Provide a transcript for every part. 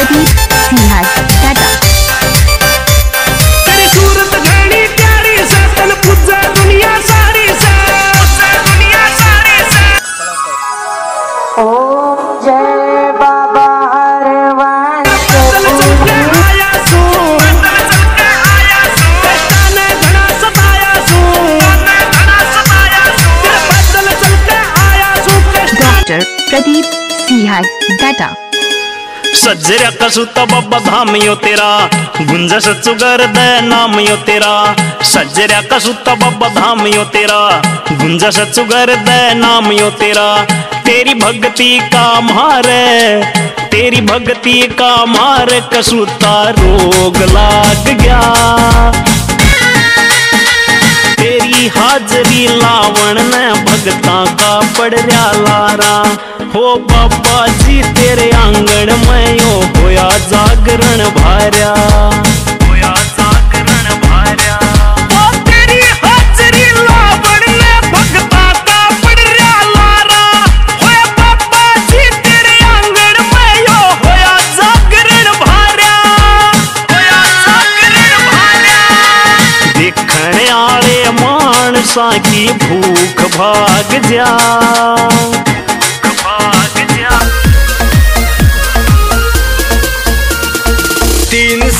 प्रदीप सिंह टाटा प्रदीप सिंह टाटा सज्जर्या कसुत बब्बा धाम यो तेरा। गुंजस चुगर दे नाम यो तेरा। सज्जर्या कसुत बब्बा धाम यो तेरा। गुंजस चुगर दे नाम यो तेरा। तेरी भक्ति का मारे, तेरी भक्ति का मार कसुता रोग लाग गया। तेरी हाजरी लावण ने भगता का पड़ रहा लारा। हो बाबा जी तेरे जागरण भार्या। होया जागरण भार्या। ओ तेरी हाजरी लावण ने भगता का पड़ लारा। होया बाबा जी तेरे आंगण में यो होया जागरण भार्या। होया जागरण भार्या। देखण आले मानसा की भूख भाग जा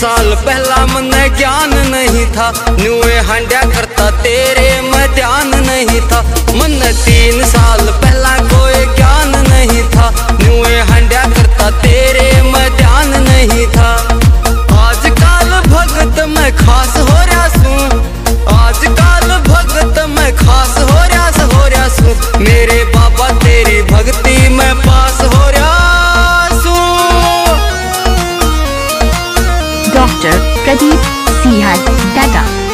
साल पहला मन ज्ञान नहीं था। नुए हंड्या करता, तेरे मैं ध्यान नहीं था। मन तीन साल Dr. Pradeep Sihar Datta.